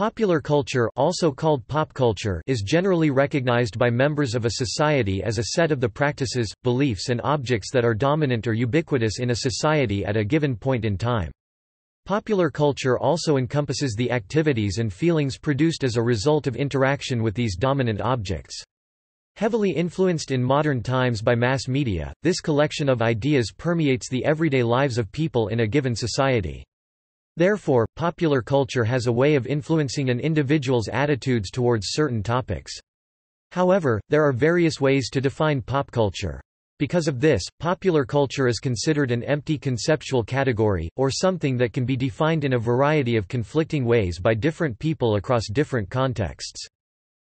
Popular culture also called pop culture is generally recognized by members of a society as a set of the practices, beliefs and objects that are dominant or ubiquitous in a society at a given point in time. Popular culture also encompasses the activities and feelings produced as a result of interaction with these dominant objects. Heavily influenced in modern times by mass media, this collection of ideas permeates the everyday lives of people in a given society. Therefore, popular culture has a way of influencing an individual's attitudes towards certain topics. However, there are various ways to define pop culture. Because of this, popular culture is considered an empty conceptual category, or something that can be defined in a variety of conflicting ways by different people across different contexts.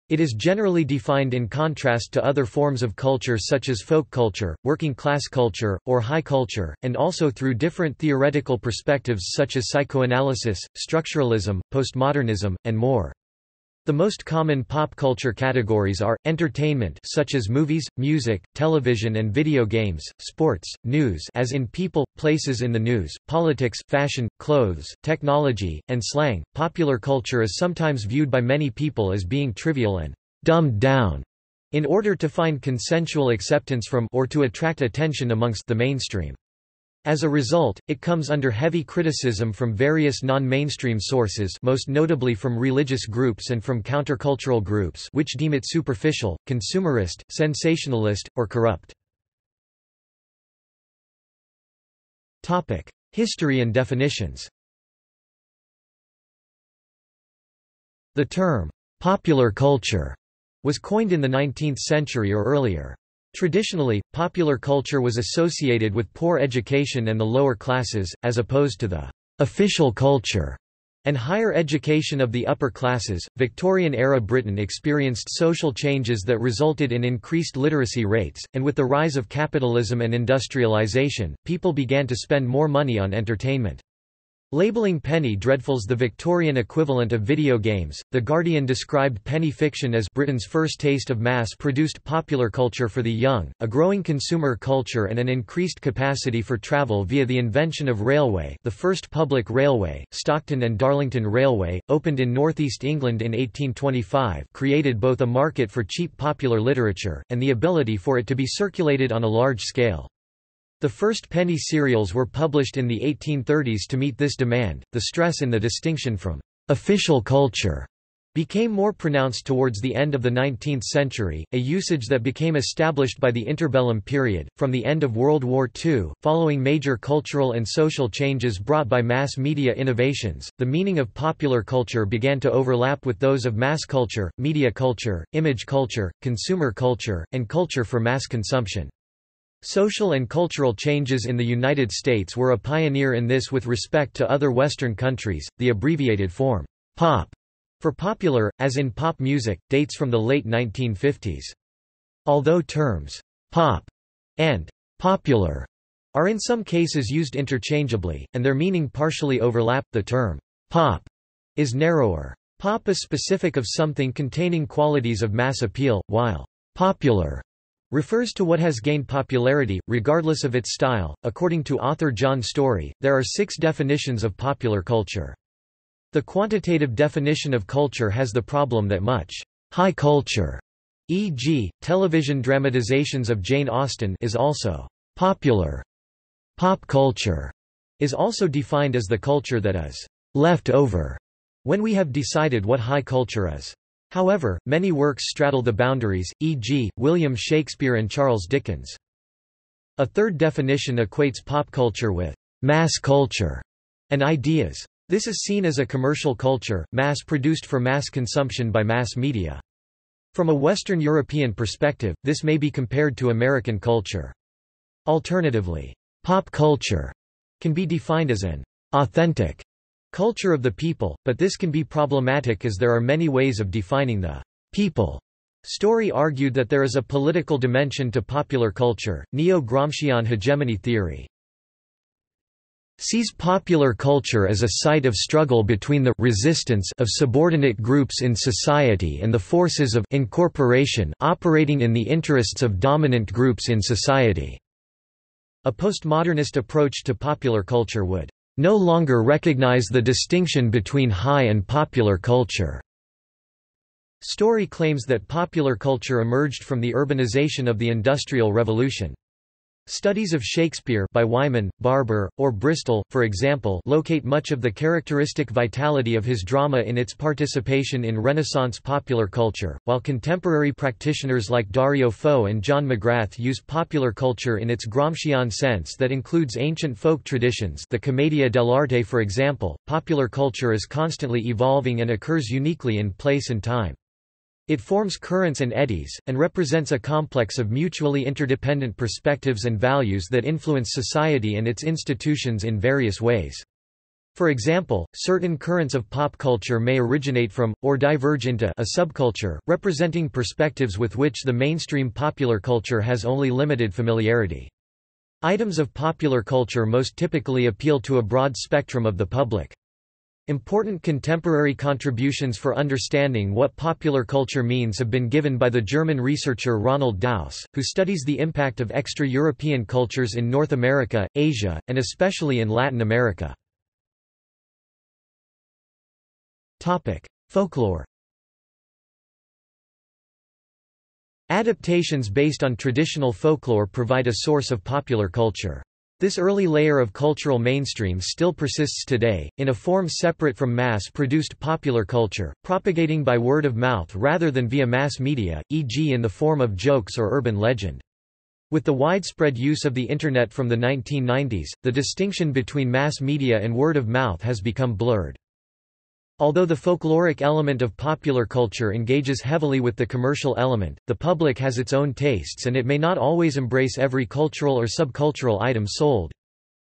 It is generally defined in contrast to other forms of culture such as folk culture, working class culture, or high culture, and also through different theoretical perspectives such as psychoanalysis, structuralism, postmodernism, and more. The most common pop culture categories are, entertainment such as movies, music, television and video games, sports, news as in people, places in the news, politics, fashion, clothes, technology, and slang. Popular culture is sometimes viewed by many people as being trivial and dumbed down in order to find consensual acceptance from or to attract attention amongst the mainstream. As a result, it comes under heavy criticism from various non-mainstream sources most notably from religious groups and from countercultural groups which deem it superficial, consumerist, sensationalist, or corrupt. History and definitions The term, "'popular culture' was coined in the 19th century or earlier. Traditionally, popular culture was associated with poor education and the lower classes, as opposed to the official culture and higher education of the upper classes. Victorian era Britain experienced social changes that resulted in increased literacy rates, and with the rise of capitalism and industrialisation, people began to spend more money on entertainment. Labeling penny dreadfuls the Victorian equivalent of video games, The Guardian described penny fiction as Britain's first taste of mass-produced popular culture for the young, a growing consumer culture and an increased capacity for travel via the invention of railway the first public railway, Stockton and Darlington Railway, opened in northeast England in 1825 created both a market for cheap popular literature, and the ability for it to be circulated on a large scale. The first penny serials were published in the 1830s to meet this demand. The stress in the distinction from official culture became more pronounced towards the end of the 19th century, a usage that became established by the interbellum period. From the end of World War II, following major cultural and social changes brought by mass media innovations, the meaning of popular culture began to overlap with those of mass culture, media culture, image culture, consumer culture, and culture for mass consumption. Social and cultural changes in the United States were a pioneer in this with respect to other Western countries. The abbreviated form, pop, for popular, as in pop music, dates from the late 1950s. Although terms pop and popular are in some cases used interchangeably, and their meaning partially overlap, the term pop is narrower. Pop is specific of something containing qualities of mass appeal, while popular refers to what has gained popularity, regardless of its style. According to author John Storey, there are six definitions of popular culture. The quantitative definition of culture has the problem that much high culture, e.g., television dramatizations of Jane Austen, is also popular. Pop culture is also defined as the culture that is left over when we have decided what high culture is. However, many works straddle the boundaries, e.g., William Shakespeare and Charles Dickens. A third definition equates pop culture with mass culture and ideas. This is seen as a commercial culture, mass-produced for mass consumption by mass media. From a Western European perspective, this may be compared to American culture. Alternatively, pop culture can be defined as an authentic culture of the people, but this can be problematic as there are many ways of defining the people. Storey argued that there is a political dimension to popular culture, neo-Gramscian hegemony theory sees popular culture as a site of struggle between the resistance of subordinate groups in society and the forces of incorporation operating in the interests of dominant groups in society. A postmodernist approach to popular culture would no longer recognize the distinction between high and popular culture. Storey claims that popular culture emerged from the urbanization of the Industrial Revolution. Studies of Shakespeare by Weimann, Barber, or Bristol, for example locate much of the characteristic vitality of his drama in its participation in Renaissance popular culture, while contemporary practitioners like Dario Fo and John McGrath use popular culture in its Gramscian sense that includes ancient folk traditions the Commedia dell'arte for example, popular culture is constantly evolving and occurs uniquely in place and time. It forms currents and eddies, and represents a complex of mutually interdependent perspectives and values that influence society and its institutions in various ways. For example, certain currents of pop culture may originate from, or diverge into, a subculture, representing perspectives with which the mainstream popular culture has only limited familiarity. Items of popular culture most typically appeal to a broad spectrum of the public. Important contemporary contributions for understanding what popular culture means have been given by the German researcher Ronald Daus, who studies the impact of extra-European cultures in North America, Asia, and especially in Latin America. Folklore Adaptations based on traditional folklore provide a source of popular culture. This early layer of cultural mainstream still persists today, in a form separate from mass-produced popular culture, propagating by word of mouth rather than via mass media, e.g. in the form of jokes or urban legend. With the widespread use of the Internet from the 1990s, the distinction between mass media and word of mouth has become blurred. Although the folkloric element of popular culture engages heavily with the commercial element, the public has its own tastes and it may not always embrace every cultural or subcultural item sold.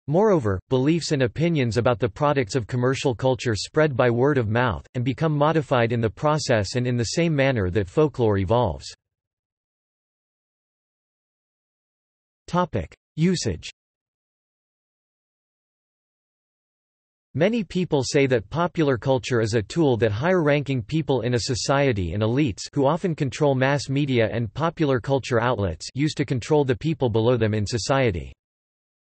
Moreover, beliefs and opinions about the products of commercial culture spread by word of mouth, and become modified in the process and in the same manner that folklore evolves. Usage Many people say that popular culture is a tool that higher-ranking people in a society and elites who often control mass media and popular culture outlets use to control the people below them in society.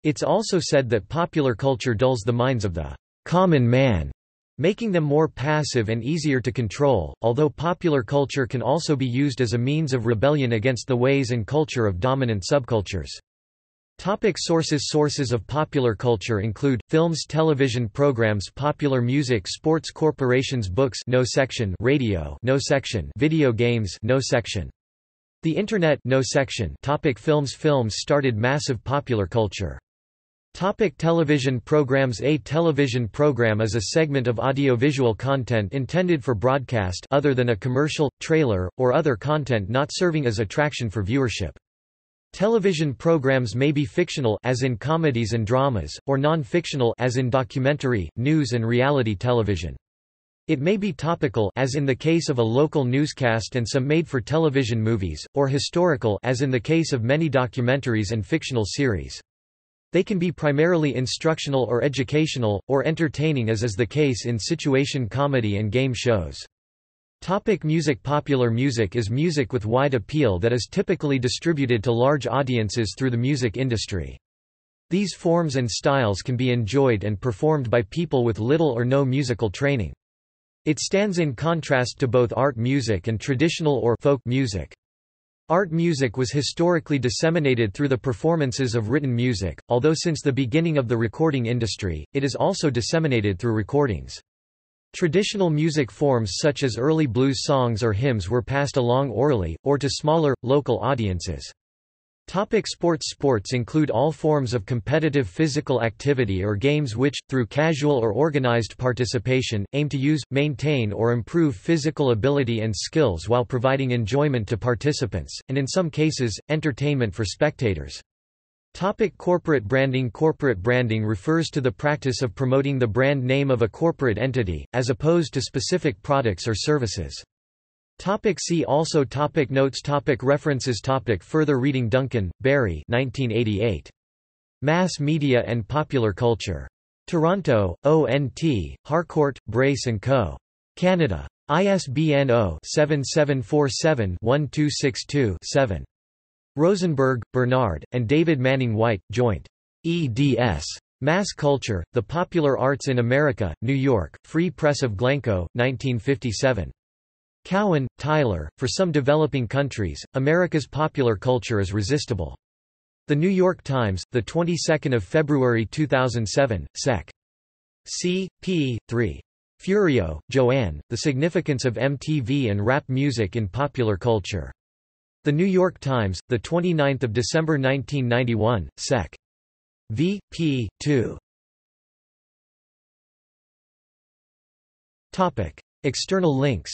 It's also said that popular culture dulls the minds of the common man, making them more passive and easier to control, although popular culture can also be used as a means of rebellion against the ways and culture of dominant subcultures. Topic sources Sources of popular culture include, films television programs popular music sports corporations books no section radio no section video games no section The Internet no section topic Films Films started massive popular culture. Topic television programs A television program is a segment of audiovisual content intended for broadcast other than a commercial, trailer, or other content not serving as attraction for viewership. Television programs may be fictional as in comedies and dramas, or non-fictional as in documentary, news and reality television. It may be topical as in the case of a local newscast and some made-for-television movies, or historical as in the case of many documentaries and fictional series. They can be primarily instructional or educational, or entertaining as is the case in situation comedy and game shows. Topic music Popular music is music with wide appeal that is typically distributed to large audiences through the music industry. These forms and styles can be enjoyed and performed by people with little or no musical training. It stands in contrast to both art music and traditional or folk music. Art music was historically disseminated through the performances of written music, although since the beginning of the recording industry, it is also disseminated through recordings. Traditional music forms such as early blues songs or hymns were passed along orally, or to smaller, local audiences. Topic sports Sports include all forms of competitive physical activity or games which, through casual or organized participation, aim to use, maintain or improve physical ability and skills while providing enjoyment to participants, and in some cases, entertainment for spectators. Topic corporate branding Corporate branding refers to the practice of promoting the brand name of a corporate entity, as opposed to specific products or services. Topic see also topic Notes topic References topic Further reading Duncan, Barry 1988. Mass Media and Popular Culture. Toronto, ONT, Harcourt, Brace & Co. Canada. ISBN 0-7747-1262-7. Rosenberg, Bernard, and David Manning White, joint. eds. Mass Culture, The Popular Arts in America, New York, Free Press of Glencoe, 1957. Cowen, Tyler, For Some Developing Countries, America's Popular Culture is Resistible. The New York Times, the 22nd of February 2007, Sec. C. P. 3. Furio, Joanne, The Significance of MTV and Rap Music in Popular Culture. The New York Times, the 29th of December 1991, Sec. V. P. 2. Topic. External links